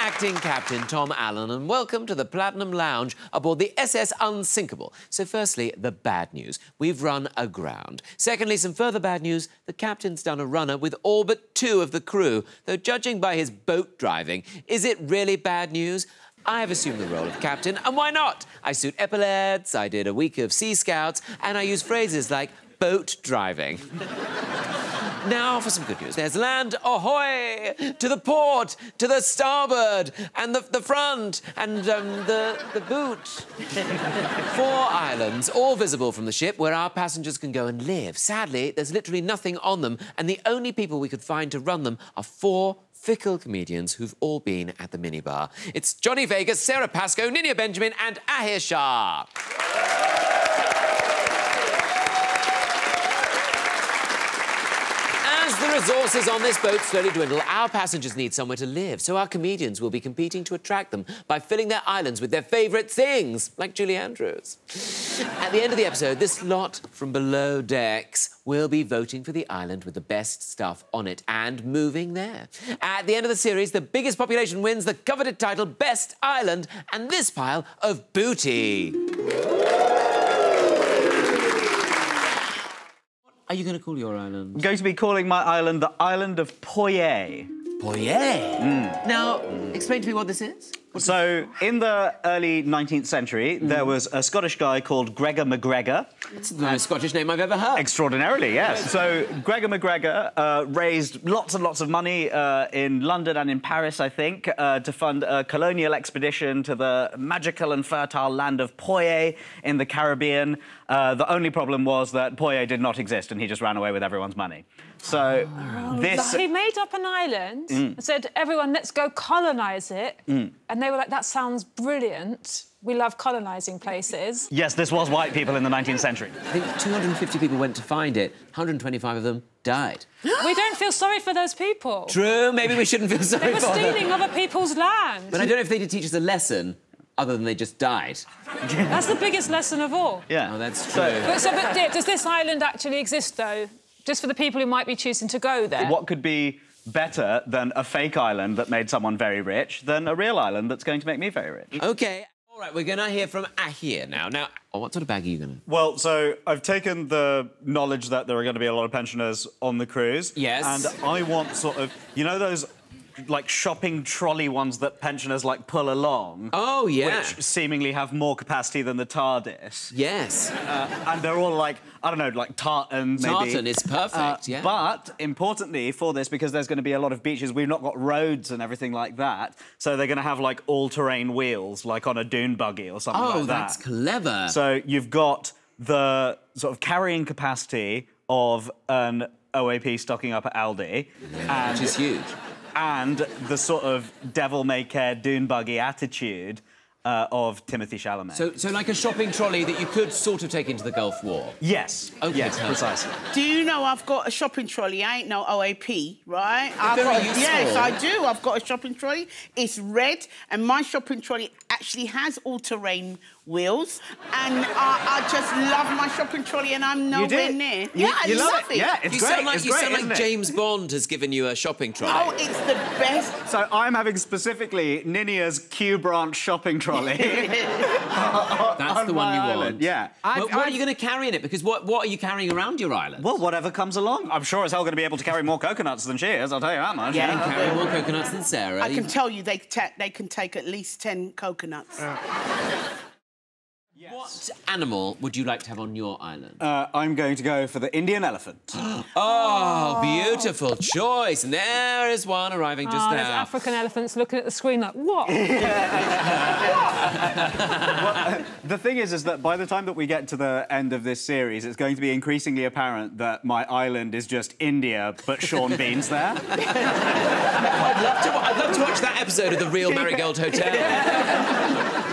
acting captain Tom Allen, and welcome to the Platinum Lounge aboard the SS Unsinkable. So, firstly, the bad news. We've run aground. Secondly, some further bad news. The captain's done a runner with all but two of the crew. Though, judging by his boat driving, is it really bad news? I have assumed the role of captain, and why not? I suit epaulets, I did a week of Sea Scouts, and I use phrases like boat driving. Now for some good news. There's land, ahoy! To the port, to the starboard, and the, the front, and um, the, the boot. Four islands, all visible from the ship, where our passengers can go and live. Sadly, there's literally nothing on them, and the only people we could find to run them are four fickle comedians who've all been at the minibar. It's Johnny Vegas, Sara Pascoe, Ninia Benjamin, and Ahir Shah. As the resources on this boat slowly dwindle, our passengers need somewhere to live, so our comedians will be competing to attract them by filling their islands with their favourite things, like Julie Andrews. At the end of the episode, this lot from below decks will be voting for the island with the best stuff on it and moving there. At the end of the series, the biggest population wins the coveted title Best Island and this pile of booty. Are you going to call your island? I'm going to be calling my island the island of Poye. Poye. Mm. Now, explain to me what this is. So, in the early 19th century, there was a Scottish guy called Gregor MacGregor. It's the most Scottish name I've ever heard. Extraordinarily, yes. So, Gregor MacGregor uh, raised lots and lots of money uh, in London and in Paris, I think, uh, to fund a colonial expedition to the magical and fertile land of Poye in the Caribbean. Uh, the only problem was that Poye did not exist and he just ran away with everyone's money. So, this. He made up an island and said, everyone, let's go colonise it. And they were like, that sounds brilliant. We love colonising places. Yes, this was white people in the 19th century. I think 250 people went to find it. 125 of them died. we don't feel sorry for those people. True, maybe we shouldn't feel sorry for them. They were for them. stealing other people's land. But I don't know if they did teach us a lesson other than they just died. That's the biggest lesson of all. Yeah. Oh, that's true. So, But, so, but Dick, does this island actually exist, though? Just for the people who might be choosing to go there? what could be better than a fake island that made someone very rich than a real island that's going to make me very rich? OK, all right, we're going to hear from Ahir now. Now, oh, what sort of bag are you going to... Well, so I've taken the knowledge that there are going to be a lot of pensioners on the cruise. Yes. And I want sort of, you know, those like shopping trolley ones that pensioners like pull along. Oh, yeah. Which seemingly have more capacity than the TARDIS. Yes. Uh, and they're all like, I don't know, like tartan maybe. Tartan is perfect, Uh, yeah. But importantly for this, because there's going to be a lot of beaches, we've not got roads and everything like that. So they're going to have like all-terrain wheels, like on a dune buggy or something Oh, like that. Oh, that's clever. So you've got the sort of carrying capacity of an OAP stocking up at Aldi, and, Which is huge. And the sort of devil may care dune buggy attitude uh, of Timothy Chalamet. So, so like a shopping trolley that you could sort of take into the Gulf War. yes, Okay, yes, perfect. precisely. Do you know I've got a shopping trolley? I ain't no OAP, right? I've very got, useful. Yes, I do. I've got a shopping trolley. It's red, and my shopping trolley actually has all-terrain wheels. And I, I just love my shopping trolley, and I'm nowhere do? near. You- yeah, I you love love it. Yeah, it's you great. sound like, it's you great, sound like isn't it? James Bond has given you a shopping trolley. Oh, it's the best. So I'm having specifically Ninia's Q branch shopping trolley. That's the one my you island, want. yeah. But I've- what are I've- you going to carry in it? Because what, what are you carrying around your island? well, whatever comes along. I'm sure as hell going to be able to carry more coconuts than she is. I'll tell you that much. Yeah. You can carry more coconuts than Sara. I can tell you they, ta- they can take at least 10 coconuts. What animal would you like to have on your island? Uh, I'm going to go for the Indian elephant. oh, beautiful choice. And there is one arriving just Oh, there's now. African elephants looking at the screen like, what? the thing is, is that by the time that we get to the end of this series, it's going to be increasingly apparent that my island is just India, but Sean Bean's there. I'd, love to, I'd love to watch that episode of The Real Marigold Hotel.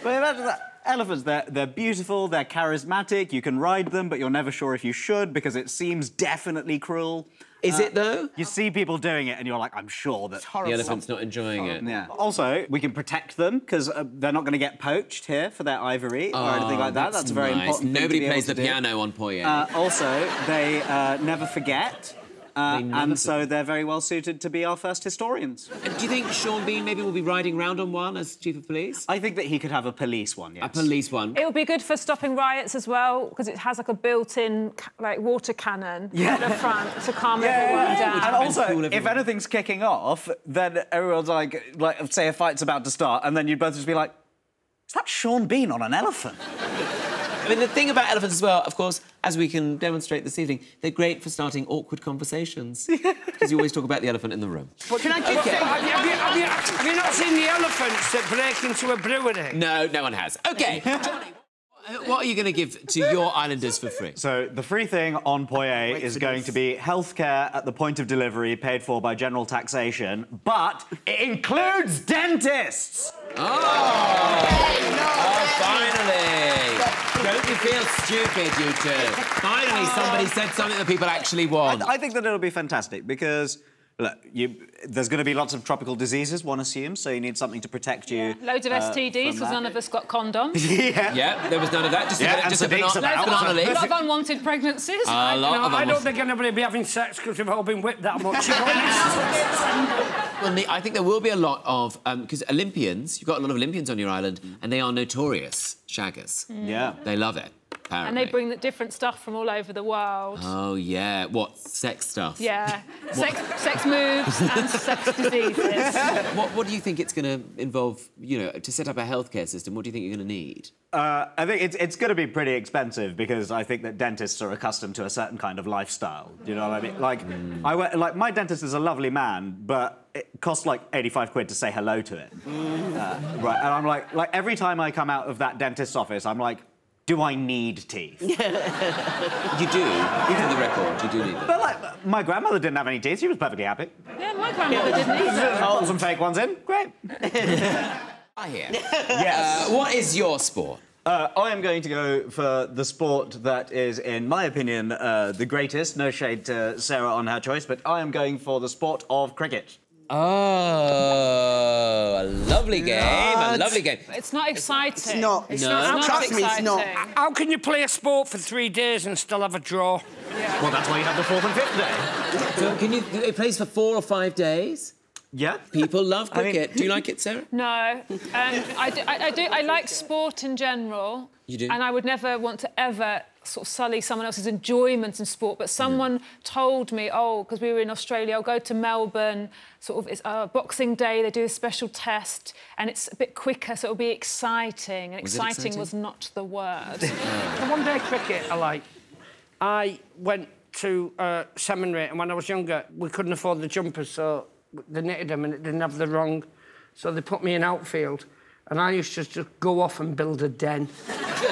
But that's that. Elephants, they're, they're beautiful, they're charismatic, you can ride them, but you're never sure if you should because it seems definitely cruel. Is it, though? You see people doing it and you're like, I'm sure that. The elephant's not enjoying it. Yeah. Also, we can protect them because uh, they're not going to get poached here for their ivory or anything like that. That's, a very Oh, nice. important thing to Nobody be able plays to the do. piano on Poye. Uh, also, they uh, never forget Uh, and so they're very well suited to be our first historians. And do you think Sean Bean maybe will be riding round on one as chief of police? I think that he could have a police one, yes. A police one. It would be good for stopping riots as well because it has like a built-in like water cannon at the front to calm everyone down. And also, cool if anything's kicking off, then everyone's like, like, say a fight's about to start, and then you'd both just be like, is that Sean Bean on an elephant? I mean, the thing about elephants as well, of course, as we can demonstrate this evening, they're great for starting awkward conversations. Because you always talk about the elephant in the room. Can I just say... Have you, have, you, have, you, have you not seen the elephants that break into a brewery? No, no one has. OK, Johnny, what are you going to give to your islanders for free? So the free thing on Poye is going this. to be healthcare at the point of delivery paid for by general taxation, but it includes dentists. Oh, oh finally! Don't you feel stupid, you two? Finally, somebody said something that people actually want. I think that it'll be fantastic because look, you, there's going to be lots of tropical diseases, one assumes, so you need something to protect you. Loads of uh, STDs because that. none of us got condoms. yeah. Yeah, there was none of that. Just Yeah, a, and just a Sadiq's banana, about. banana A lot of unwanted pregnancies. A lot No, of I don't think anybody will be having sex because we've all been whipped that much. Well, I think there will be a lot of because Olympians. You've got a lot of Olympians on your island, and they are notorious shaggers. Yeah. They love it. And they bring the different stuff from all over the world. Oh yeah, what sex stuff? Yeah, sex, sex moves and sex diseases. What What do you think it's going to involve? You know, to set up a healthcare system. What do you think you're going to need? Uh, I think it's, it's going to be pretty expensive because I think that dentists are accustomed to a certain kind of lifestyle. Do you know what I mean? Like, I went, like my dentist is a lovely man, but it costs like 85 quid to say hello to it. Uh, right, and I'm like, like every time I come out of that dentist's office, I'm like, do I need teeth? You do, even the record. You do need them. But like, my grandmother didn't have any teeth. She was perfectly happy. Yeah, my grandmother didn't either. Put some fake ones in. Great. I hear. Yes. Uh, what is your sport? Uh, I am going to go for the sport that is, in my opinion, uh, the greatest. No shade to Sara on her choice, but I am going for the sport of cricket. Oh, a lovely game. A lovely game. It's not exciting. It's not. It's No. not, Trust me, it's not. exciting. How can you play a sport for three days and still have a draw? Well, that's why you have the fourth and fifth day. So can you? It plays for four or five days. Yeah. People love I mean- cricket. do you like it, Sara? No, um, I, do, I, I do. I like sport in general. You do? And I would never want to ever sort of sully someone else's enjoyment in sport. But someone told me, oh, because we were in Australia, I'll go to Melbourne. Sort of, it's uh, Boxing Day. They do a special test, and it's a bit quicker, so it'll be exciting. And Was exciting, exciting? was not the word. The one day cricket I like, I went to uh, seminary, and when I was younger, we couldn't afford the jumpers, so they knitted them and it didn't have the wrong. So they put me in outfield, and I used to just go off and build a den.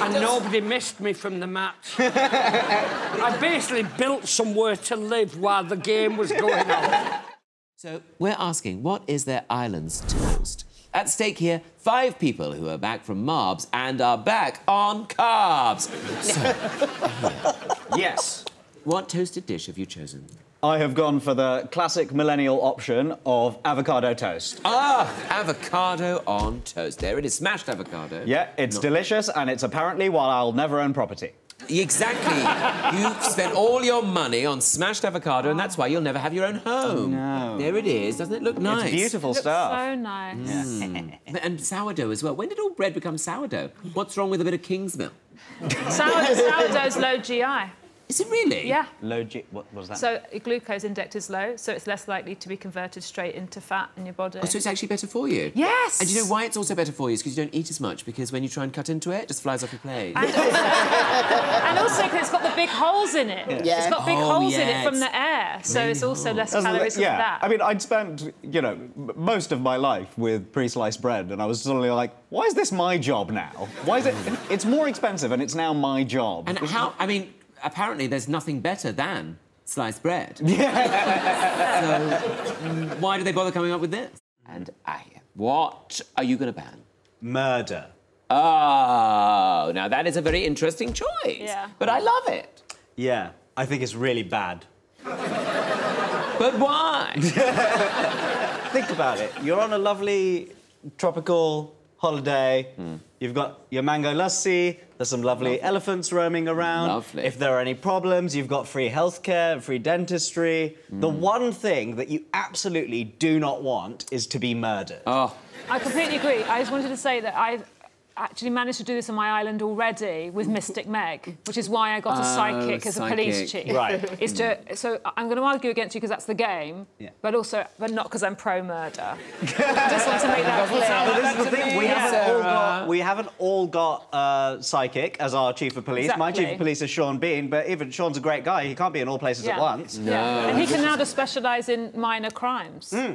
and nobody missed me from the match. I basically built somewhere to live while the game was going on. So we're asking, what is their island's toast? At stake here, five people who are back from Marbs and are back on carbs. So, Yes. what toasted dish have you chosen? I have gone for the classic millennial option of avocado toast. Ah, avocado on toast. There it is, smashed avocado. Yeah, it's delicious and it's apparently why I'll never own property. Exactly. You've spent all your money on smashed avocado, and that's why you'll never have your own home. No. There it is. Doesn't it look nice? It's beautiful Looks stuff. so nice. And sourdough as well. When did all bread become sourdough? What's wrong with a bit of Kingsmill? Sourdough, sourdough's low GI. Is it really? Yeah. Low G- what was that? So your glucose index is low, so it's less likely to be converted straight into fat in your body. Oh, so it's actually better for you? Yes. And do you know why it's also better for you? Is because you don't eat as much, because when you try and cut into it, it just flies off your plate. And also, and also 'cause it's got the big holes in it. Yeah. It's got big Oh, holes in it from the air, so it's also less That's- calories yeah, that. I mean, I'd spent, you know, m- most of my life with pre-sliced bread, and I was suddenly like, why is this my job now? Why is it? It's more expensive, and it's now my job. And how, I mean, apparently there's nothing better than sliced bread. Yeah. So, mm, why do they bother coming up with this? And I, what are you going to ban? Murder. Oh, now that is a very interesting choice. Yeah. But I love it. Yeah, I think it's really bad. But why? Think about it. You're on a lovely tropical holiday. You've got your mango lassi. There's some lovely, elephants roaming around. Lovely. If there are any problems, you've got free healthcare, free dentistry. The Mm. one thing that you absolutely do not want is to be murdered. Oh, I completely agree. I just wanted to say that I've actually managed to do this on my island already with Mystic Meg, which is why I got a Oh, psychic as a police chief. Right. Is to so I'm going to argue against you because that's the game, Yeah. but also but not because I'm pro murder. I just want to make that clear. But this is the thing. We Yeah. haven't all got we haven't all got uh, psychic as our chief of police. Exactly. My chief of police is Sean Bean, but even Sean's a great guy. He can't be in all places at Yeah. once. Yeah. And he can now just specialise in minor crimes. Hmm.